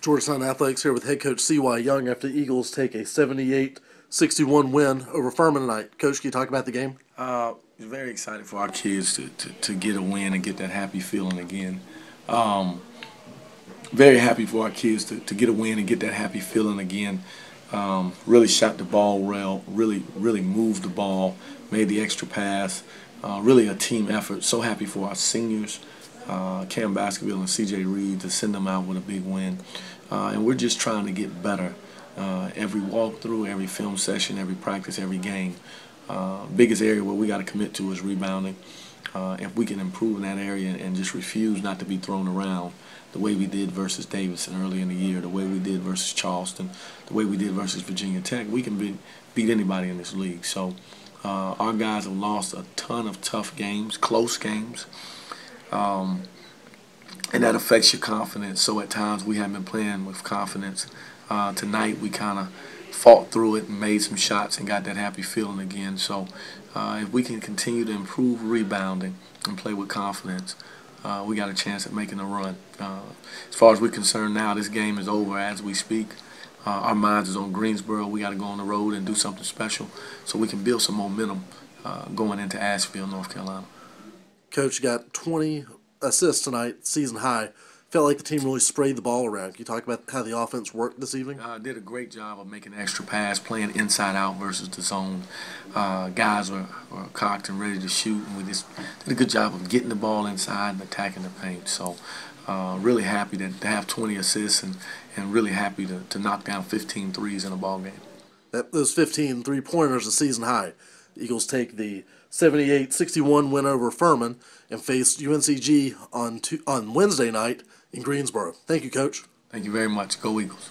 Georgia Southern Athletics here with head coach C.Y. Young after the Eagles take a 78 61 win over Furman tonight. Coach, can you talk about the game? Uh, very excited for our kids to, to, to get a win and get that happy feeling again. Um, very happy for our kids to, to get a win and get that happy feeling again. Um, really shot the ball well, really, really moved the ball, made the extra pass. Uh, really a team effort. So happy for our seniors, uh, Cam Baskerville and CJ Reed, to send them out with a big win. Uh, and we're just trying to get better. Uh, every walkthrough, every film session, every practice, every game. Uh, biggest area where we got to commit to is rebounding. Uh, if we can improve in that area and just refuse not to be thrown around the way we did versus Davidson early in the year, the way we did versus Charleston, the way we did versus Virginia Tech, we can be, beat anybody in this league. So uh, our guys have lost a ton of tough games, close games, um, and that affects your confidence. So at times we haven't been playing with confidence. Uh, tonight we kind of fought through it and made some shots and got that happy feeling again. So uh, if we can continue to improve rebounding and play with confidence, uh, we got a chance at making a run. Uh, as far as we're concerned now, this game is over as we speak. Uh, our minds is on Greensboro. We got to go on the road and do something special so we can build some momentum uh, going into Asheville, North Carolina. Coach got 20 assists tonight, season high. Felt like the team really sprayed the ball around. Can you talk about how the offense worked this evening? Uh, did a great job of making extra pass, playing inside out versus the zone. Uh, guys were, were cocked and ready to shoot, and we just did a good job of getting the ball inside and attacking the paint. So, uh, really happy to, to have 20 assists and, and really happy to, to knock down 15 threes in a ball game. That, those 15 three pointers a season high. Eagles take the 78 61 win over Furman and face UNCG on, two, on Wednesday night in Greensboro. Thank you, Coach. Thank you very much. Go Eagles.